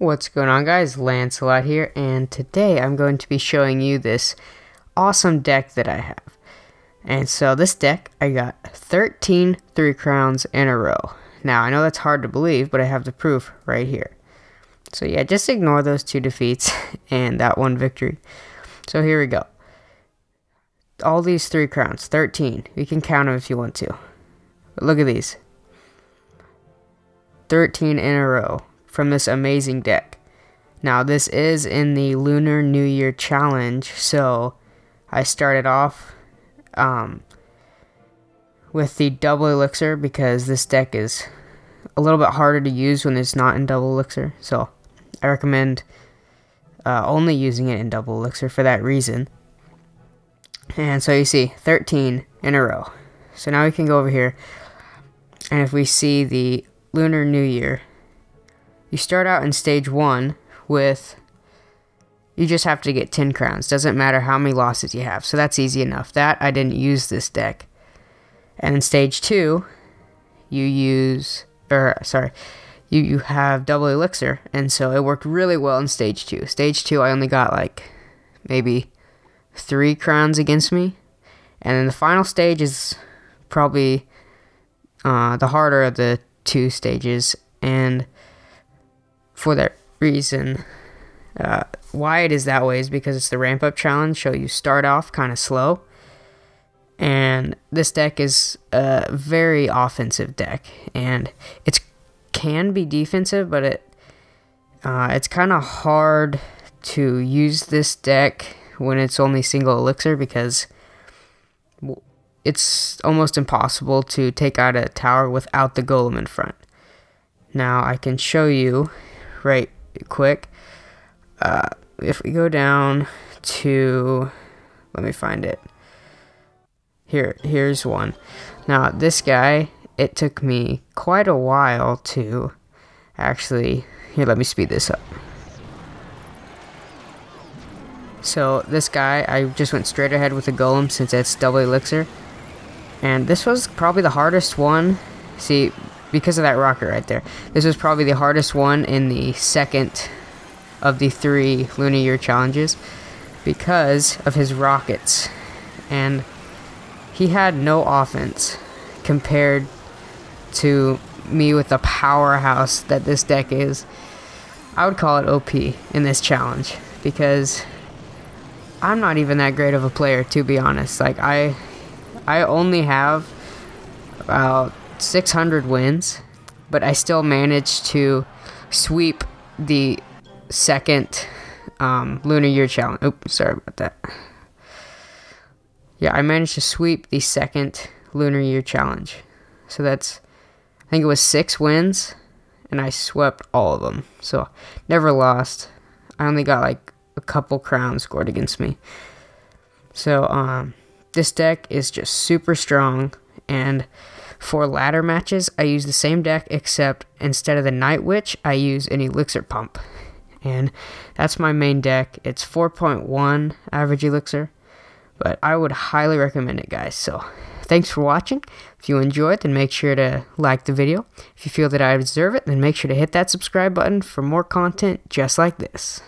What's going on guys, Lancelot here, and today I'm going to be showing you this awesome deck that I have. And so this deck, I got 13 Three Crowns in a row. Now, I know that's hard to believe, but I have the proof right here. So yeah, just ignore those two defeats and that one victory. So here we go. All these Three Crowns, 13. You can count them if you want to. But look at these. 13 in a row from this amazing deck. Now, this is in the Lunar New Year Challenge, so I started off um, with the double elixir because this deck is a little bit harder to use when it's not in double elixir. So I recommend uh, only using it in double elixir for that reason. And so you see 13 in a row. So now we can go over here and if we see the Lunar New Year you start out in stage one with you just have to get 10 crowns. Doesn't matter how many losses you have. So that's easy enough. That I didn't use this deck. And in stage two, you use or sorry, you, you have double elixir, and so it worked really well in stage two. Stage two I only got like maybe three crowns against me. And then the final stage is probably uh, the harder of the two stages, and for that reason. Uh, why it is that way is because it's the ramp up challenge, so you start off kind of slow. And this deck is a very offensive deck, and it can be defensive, but it uh, it's kind of hard to use this deck when it's only single elixir because it's almost impossible to take out a tower without the golem in front. Now I can show you right quick. Uh, if we go down to, let me find it. Here, here's one. Now, this guy, it took me quite a while to actually, here, let me speed this up. So, this guy, I just went straight ahead with the golem since it's double elixir. And this was probably the hardest one. See, because of that rocket right there. This was probably the hardest one in the second of the three Lunar Year challenges because of his rockets. And he had no offense compared to me with the powerhouse that this deck is. I would call it OP in this challenge because I'm not even that great of a player to be honest. Like I I only have about 600 wins, but I still managed to sweep the second um, Lunar Year Challenge. Oops, sorry about that. Yeah, I managed to sweep the second Lunar Year Challenge. So that's, I think it was six wins, and I swept all of them. So never lost. I only got like a couple crowns scored against me. So um, this deck is just super strong, and for ladder matches, I use the same deck except instead of the Night Witch, I use an Elixir Pump. And that's my main deck. It's 4.1 average Elixir, but I would highly recommend it, guys. So thanks for watching. If you enjoyed, then make sure to like the video. If you feel that I deserve it, then make sure to hit that subscribe button for more content just like this.